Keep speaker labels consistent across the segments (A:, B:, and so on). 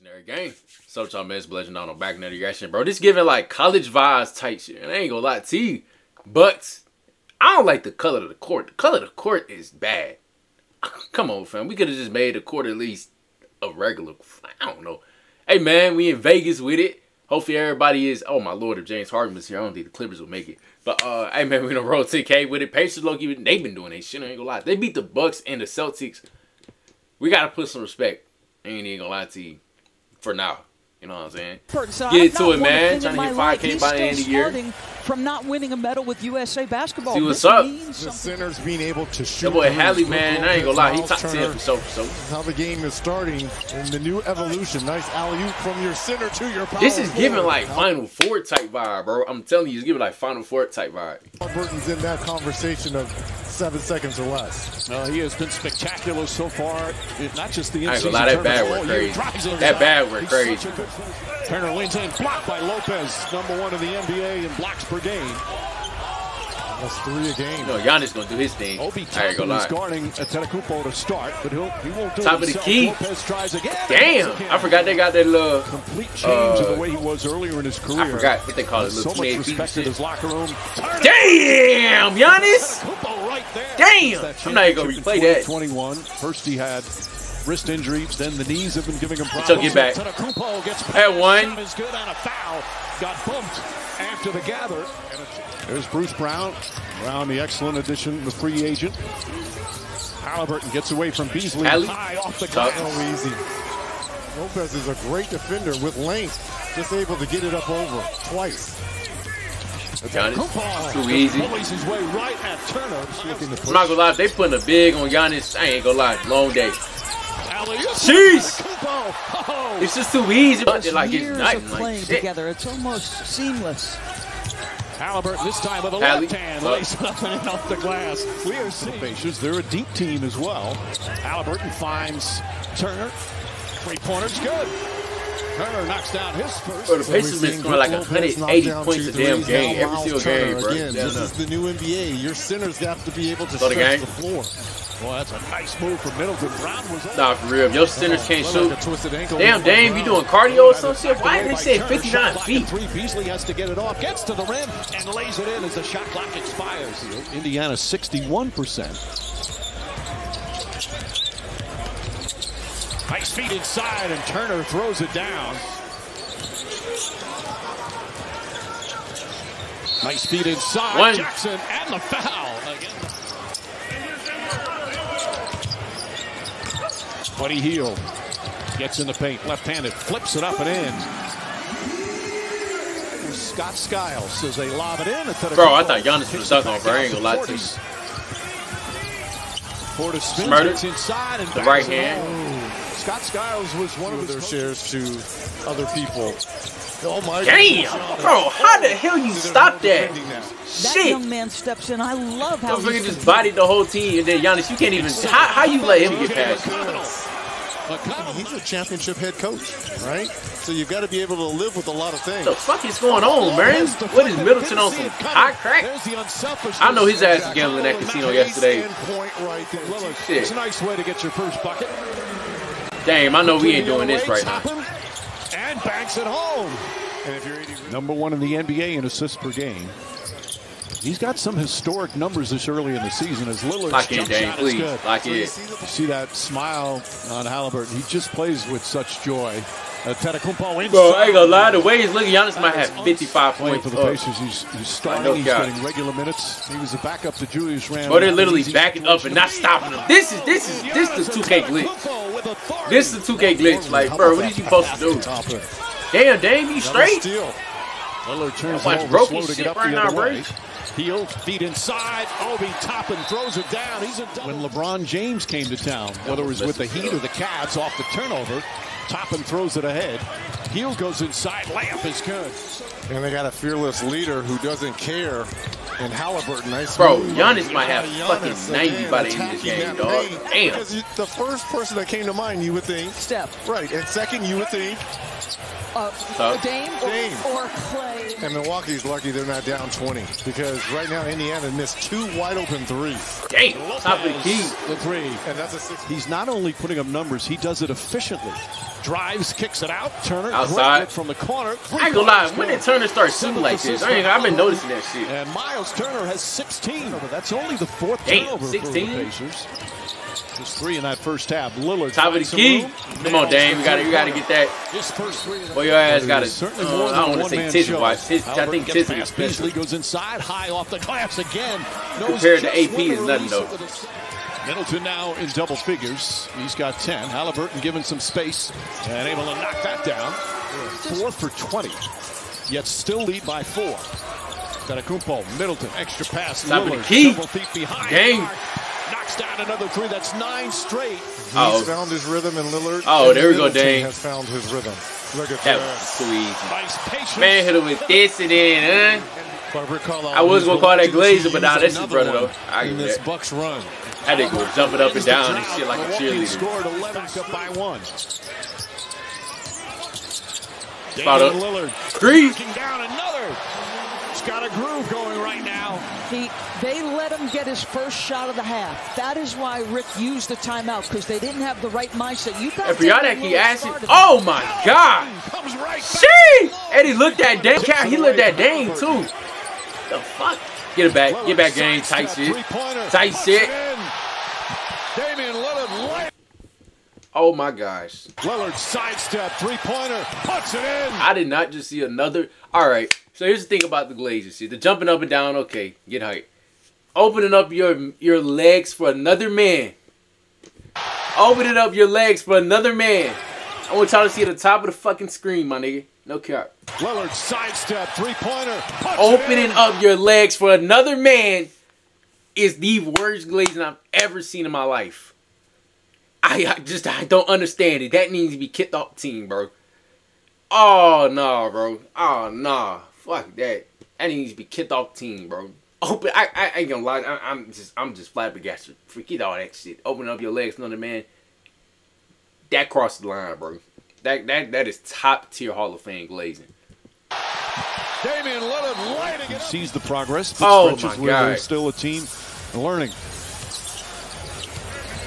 A: Legendary game. So y'all mess legend on back in the reaction, bro. This giving like college vibes type shit. And I ain't gonna lie to you. But I don't like the color of the court. The color of the court is bad. Come on, fam. We could have just made the court at least a regular. I don't know. Hey man, we in Vegas with it. Hopefully everybody is. Oh my lord, if James Harden was here, I don't think the Clippers will make it. But uh, hey man, we gonna roll 10K with it. Pacers, low they been doing that shit. I ain't gonna lie. They beat the Bucks and the Celtics. We gotta put some respect. I ain't even gonna lie to you. For now. You know what I'm saying?
B: So
A: Get to it, man. Trying to hit 5K by the end of the year.
B: From not winning a medal with USA basketball.
A: See what's up.
C: The centers being able to shoot.
A: That boy Hallie, man, I ain't gonna lie, he top 10 for sure, for
C: sure. How the game is starting in the new evolution. Nice alley oop from your center to your power
A: This is giving like Final Four type vibe, bro. I'm telling you, it's giving like Final Four type vibe.
C: Burton's in that conversation of seven seconds or less.
D: No, he has been spectacular so far. Not just the
A: I ain't gonna that bad work crazy. That bad work crazy.
D: Turner leans in, blocked by Lopez, number one in the NBA in blocks per game.
C: That's three a game.
A: No, Giannis gonna do his thing.
D: Obi Toppin is guarding Antetokounmpo to start, but he'll, he won't do
A: Top
D: it
A: of the key.
D: Lopez tries again.
A: Damn, I forgot they got that little
D: complete change uh, in the way he was earlier in his career.
A: I forgot what they call it.
D: So much respect in his locker room.
A: Damn, Giannis.
D: Right
A: Damn, I'm not even gonna replay that.
D: 21. First he had wrist injuries, then the knees have been giving him problems.
A: So get back. At one.
D: Is good on a foul. Got bumped after the gather. There's Bruce Brown. Brown, the excellent addition, the free agent. Halliburton gets away from Beasley.
A: Hallie.
D: High off the glass.
C: Oh, easy. Lopez is a great defender with length. Just able to get it up over twice.
A: Giannis, too easy.
D: His way right at Turner.
A: I'm not gonna lie, they putting a big on Giannis. I ain't gonna lie, long day. Jeez! It's just too easy. It's like
B: years
A: it's nothing.
B: of playing
A: like,
B: together. It's almost seamless.
D: Halliburton this time with a
A: Hallie.
D: left hand, lays it up and in off the glass. We are seeing They're a deep team as well. Halliburton finds Turner. Three pointers, good. Turner knocks down his first.
A: Bro, the Pacers been scoring like 180 points a damn game, every single game, bro.
C: Again,
A: Yeah,
C: this
A: no.
C: is the new NBA. Your centers have to be able to
A: Start the
C: the floor.
D: Well, that's a nice move from Middleton. Brown was
A: Nah, for real. If your centers oh, can't
C: Like
A: shoot,
C: a
A: damn, Dame, you doing cardio or some shit? Why did they say 59 feet?
D: Three. Beasley has to get it off. Gets to the rim and lays it in as the shot clock expires. Indiana 61%. Nice feet inside, and Turner throws it down. Nice feet inside.
A: One.
D: Jackson and the foul. Again. Buddy Hield gets in the paint, left-handed, flips it up and in. Scott Skiles says they lob it in.
A: Bro, I thought Giannis was stuck on, bro. I ain't gonna lie to you.
D: Portis spins, gets inside and
A: The right hand.
D: Home. Scott Skiles was one
C: One
D: of
C: of their
D: his
C: shares to other people. Oh my
A: Damn, bro, how the hell you stop that?
B: That
A: Shit.
B: young man steps in. I love how
A: Motherfucker
B: he's
A: just bodied the whole team, and then Giannis, you can't even. How, how you let him get past you?
C: He's a championship head coach, right? So you've got to be able to live with a lot of things.
A: What the fuck is going on, man? What is Middleton on some hot crack?
D: There's the unselfishness.
A: I know his ass was gambling at that casino yesterday.
C: Point right there.
D: Lillard.
A: Shit.
D: It's a nice way to get your first bucket.
A: Damn, I know we ain't doing this right now.
D: And banks it home.
C: And if you're 80
D: Number one in the NBA in assists per game. He's got some historic numbers this early in the season as Lillard's
A: Lock in,
D: jump
A: Dame,
D: shot is good.
A: Lock in.
D: You see that smile on Halliburton. He just plays with such joy. Uh, Antetokounmpo inside.
A: Bro, I ain't gonna lie. The way he's looking, Giannis might have 55 points.
D: for the. Pacers, he's, he's starting. he's
A: doubt.
D: getting regular minutes. He was a backup to Julius Randle.
A: Bro, they're literally backing up and not stopping him. This is this is this is the 2K glitch. This is the 2K glitch. Like, bro, what are you supposed to do?
C: Topper.
A: Damn, Dame, you straight?
C: Steal.
D: Lillard turns
A: Watch
D: it over slow to get up
A: right
D: the other way.
A: bro.
D: Hield, feet inside. Obi Toppin throws it down. He's a when LeBron James came to town, whether it was with the Heat or the Cavs off the turnover, Toppin throws it ahead. Hield goes inside. Layup is good.
C: And they got a fearless leader who doesn't care. And Halliburton, nice
A: Bro,
C: move.
A: Giannis might have
C: Giannis,
A: fucking 90
C: again,
A: by the end of this
C: attacking
A: game, dog. Damn.
C: Because you, the first person that came to mind, you would think,
B: Steph,
C: right. And second, you would think,
B: uh,
A: Tough.
B: Dame, or,
C: Dame.
B: or Clay.
C: and Milwaukee's lucky they're not down 20 because right now Indiana missed two wide open threes.
A: Damn, top of the key.
D: The three.
C: And that's a six.
D: He's not only putting up numbers, he does it efficiently. Drives, kicks it out. Turner
A: Outside.
D: from the corner.
A: I ain't gonna lie. When did Turner start shooting like this? I ain't, I've been noticing that shit.
D: And Miles Turner has 16, but that's only the fourth
A: Damn,
D: turnover for
A: 16?
D: the Pacers. Just three in that first half. Lillard
A: Top of the key.
D: room.
A: Come on, Dame. We gotta, we gotta get that.
D: His first three.
A: Boy, your ass got
D: is
A: to. Uh, I don't want to say
D: one-man
A: watch. Tiz- I think
D: gets
A: Tizzy is
D: past Beasley
A: special.
D: goes inside, high off the glass again. Knows
A: Compared to AP
D: when
A: is nothing, though.
D: It with a- Middleton now in double figures. He's got 10. Halliburton given some space and able to knock that down. Four for 20. Yet still lead by four. Antetokounmpo, Middleton, extra pass.
A: Top of the
D: Lillard,
A: key.
D: Double feet behind.
A: Game.
D: Mark Knocks down another three. That's nine straight. Oh.
C: He's
A: Oh.
C: found his rhythm in Lillard.
A: Oh,
C: and
A: there we go,
C: Middleton
A: Dame.
C: has found his rhythm. Look at
A: That
C: that.
A: was too easy.
D: Nice patience.
A: Man, hit it with this and then, huh?
C: But Rick Carlisle,
A: I was gonna call that Glazer, but nah, this is
C: another
A: brother, though. I
C: in
A: give
C: this
A: that.
C: Bucks run.
A: Had to go jumping up and down and shit like a
D: Milwaukee
A: cheerleader.
D: scored 11 up by one.
A: Spot up.
D: Damian Lillard
A: Three.
D: knocking down another. He's got a groove going right now.
B: He, they let him get his first shot of the half. That is why Rick used the timeout because they didn't have the right mindset. You got
A: And for y'all that keep asking,
B: started.
A: oh my god,
D: Comes right back.
A: she Eddie looked at Dame. He looked at Dame too. The fuck? Get it back, get back, game. Tight shit. Tight shit.
D: it in. Damian Lillard, lay-
A: Oh my gosh,
D: Lillard sidestep, three-pointer, puts it in.
A: I did not just see another. All right, so here's the thing about the Glazers. See, the jumping up and down, okay, get height. Opening up your your legs for another man. Opening up your legs for another man. I want y'all to see at the top of the fucking screen, my nigga. No cap.
D: Lillard sidestep, three-pointer,
A: Opening up your legs for another man is the worst glazing I've ever seen in my life. I, I just I don't understand it. That needs to be kicked off the team, bro. Oh no, bro. Oh no. Fuck that. That needs to be kicked off the team, bro. Open. I, I, I ain't gonna lie. I, I'm just I'm just flabbergasted. Forget all that shit. Open up your legs, for another man. That crossed the line, bro. That that that is top tier Hall of Fame glazing.
D: Damian Lillard lighting it up. Sees the progress, but
A: Oh,
D: stretches
A: my
D: where they're still a team learning.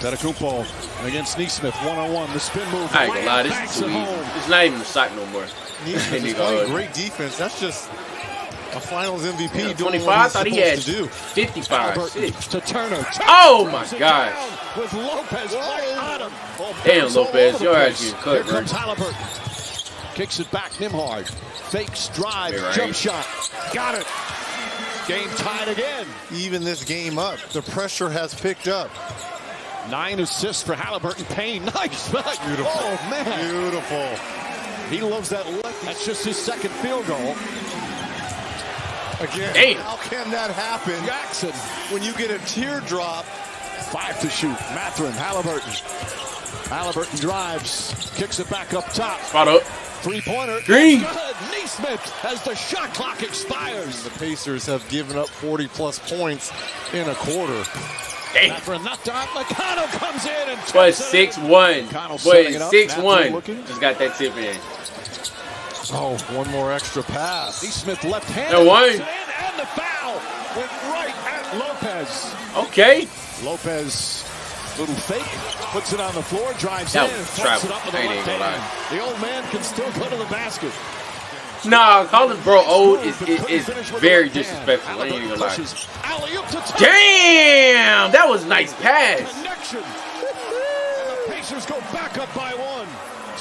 D: Antetokounmpo against Nesmith, one-on-one. The spin move.
A: I ain't gonna lie, this is too easy.
D: home.
A: It's not even a shot no more.
C: He's
A: There you
C: playing great defense. That's just a Finals MVP doing
A: 25,
C: what
A: I
C: he's
A: thought he had
C: to do.
A: 55.
D: To Turner.
A: Oh, my
D: God.
A: gosh.
D: down With Lopez right on him.
A: Damn,
D: Lopez all
A: Lopez,
D: over the
A: your ass
D: place.
A: getting cut,
D: Here comes Halliburton. Kicks it back, Nembhard. Fakes, drive,
A: right.
D: jump shot. Got it. Game tied again.
C: Even this game up, the pressure has picked up.
D: Nine assists for Halliburton. Payne, nice.
C: Beautiful.
D: Oh, man.
C: Beautiful.
D: He loves that left. That's just his second field goal.
C: Again,
A: Damn.
C: how can that happen
D: Jackson,
C: when you get a teardrop?
D: five to shoot. Mathurin, Halliburton. Halliburton drives, kicks it back up top.
A: Spot up.
D: Three-pointer.
A: Green.
D: That's Good. Nesmith as the shot clock expires.
C: The Pacers have given up 40 plus points in a quarter.
A: Damn.
D: Mathurin not down. McConnell comes in and
A: Boy,
D: tips it
A: six
D: in.
A: one.
D: McConnell
A: Boy,
D: setting it up.
A: six
D: Matthew
A: one.
D: looking.
A: Just got that tip in.
C: Oh, one more extra pass.
D: Smith left hand.
A: And one.
D: And the foul went right at Lopez.
A: Okay.
D: Lopez, little fake, puts it on the floor, drives
A: That
D: in,
A: travel.
D: it up with the left hand. The old man can still go to the basket.
A: Nah, calling bro old is, is, is
D: finish with the
A: very disrespectful. I ain't even lie.
D: Pushes. Alley-oop to Tucker.
A: Damn, that was a nice pass.
D: And Pacers go back up by one.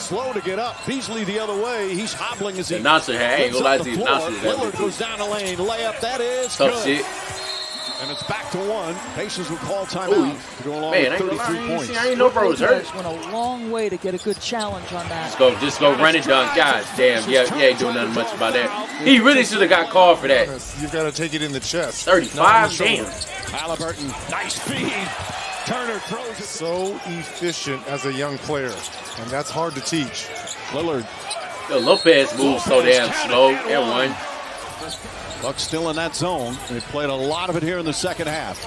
D: Slow to get up. Beasley the other way. He's hobbling as he
A: The announcer had- I ain't gonna lie
D: up
A: to
D: the
A: you,
D: floor.
A: the
D: Lillard goes down the lane. Layup. That is
A: Tough
D: good.
A: shit.
D: And it's back to one. Pacers will call
A: Ooh.
D: timeout to go along
A: Man,
D: with
A: ain't gonna lie. I
D: 33 points.
A: seen, I ain't know bro was hurt.
B: Went a long way to get a good challenge on that.
A: Just go, just go run and dunk. God damn, yeah, yeah, ain't doing nothing much about that. He really should have got called for that.
C: You've got to take it in the chest.
A: 35,
C: not in the
A: damn.
D: Halliburton, nice feed. Turner throws it.
C: So efficient as a young player, and that's hard to teach.
D: Lillard.
A: Yo, Lopez moves so damn slow. That one.
D: Bucks still in that zone. They played a lot of it here in the second half.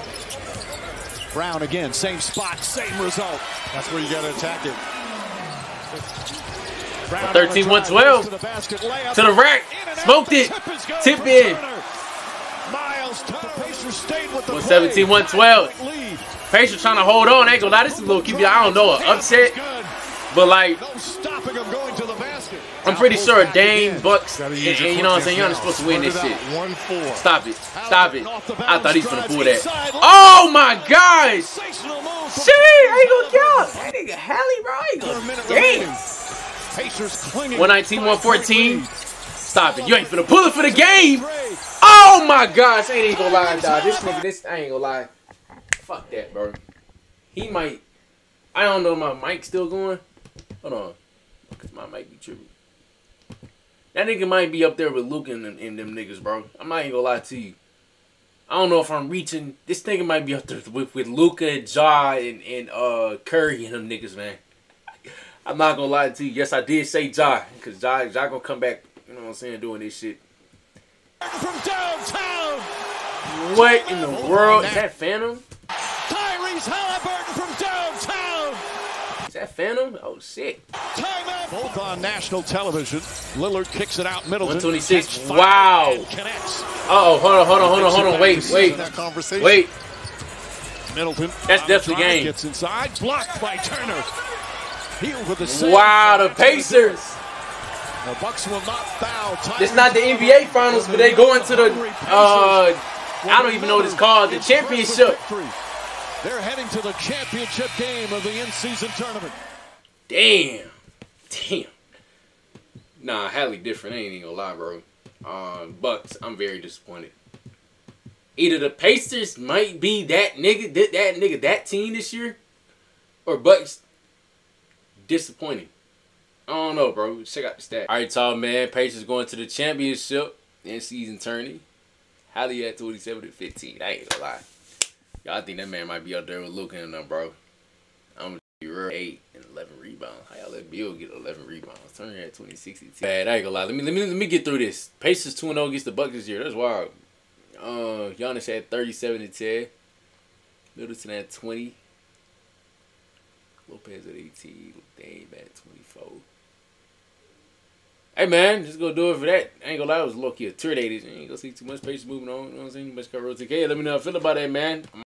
D: Brown again, same spot, same result.
C: That's where you got to attack it.
D: Brown
A: 13,
D: on the drive,
A: 112.
D: To the basket, layup.
A: To the rack.
D: In and out.
A: Smoked it.
D: Tip, is good
A: Tip in.
D: Turner. Miles Turner. Pacers stayed with the
A: 117,
D: play.
A: 112.
D: Lead.
A: Pacers trying to hold on. Ain't gonna lie, this is a little keep you. I don't know, an upset. But like,
D: No stopping him going to the basket.
A: I'm pretty sure Dame. Bucks, and, and you know what I'm saying? Y'all
C: quickness
A: supposed to win this shit.
C: One four.
A: Stop it. Stop it. I thought he was
D: bounce,
A: finna pull that. Oh my gosh!
D: Sensational move from
A: Shit, I ain't gonna
D: Halliburton.
A: count. That nigga Halle, bro. I ain't gonna
D: minute
A: damn.
D: remaining. Pacers clinging.
A: 119, 114. Stop it. You ain't finna pull it for the game. Oh my gosh, I ain't even gonna lie, dog. This nigga, this I ain't gonna lie. Fuck that, bro. He might. I don't know. My mic still going. Hold on, cause my mic be tripping. That nigga might be up there with Luke and, and them niggas, bro. I'm not even gonna lie to you. I don't know if I'm reaching. This nigga might be up there with with Luka, Ja, and and uh Curry and them niggas, man. I'm not gonna lie to you. Yes, I did say Ja, cause Ja, Ja gonna come back. You know what I'm saying? Doing this shit.
D: From downtown.
A: What in the world? Is that Phantom?
D: Tyrese Halliburton from downtown.
A: Is that Phantom? Oh shit.
D: Timeout. Both on national television. Lillard kicks it out Middleton.
A: 126. Wow. Uh oh, hold on, hold on, hold on, hold on. Wait, wait, wait.
D: Middleton.
A: That's definitely game.
D: Gets inside. Blocked by Turner. Healed with the.
A: Wow, the Pacers.
D: The Bucks will not foul.
A: It's not the NBA Finals, but they go into the uh, I don't even know what it's called, the championship.
D: They're heading to the championship game of the in-season tournament.
A: Damn, damn. Nah, highly different. I ain't even gonna lie, bro. Um, Bucks, I'm very disappointed. Either the Pacers might be that nigga, that, that nigga, that team this year, or Bucks disappointing. I don't know, bro. Check out the stat. All right, tall man. Pacers going to the championship in season tourney. Halle at 27 to 15. I ain't gonna lie. Y'all think that man might be up there with Luka and them, bro. I'm gonna be real. 8 and 11 rebounds. How y'all let Bill get 11 rebounds? Turner at 20, 60, 10. Bad, I ain't gonna lie. Let me, let me, let me get through this. Pacers 2 0 against the Bucks this year. That's wild. Uh, Giannis had 37 to 10. Middleton at 20. Lopez at 18. Dame at 24. Hey man, just go do it for that. I ain't gonna lie, I was low key a tour dated. ain't gonna see too much patience moving on. You know what I'm saying? You must cover TK. Let me know how I feel about that, man.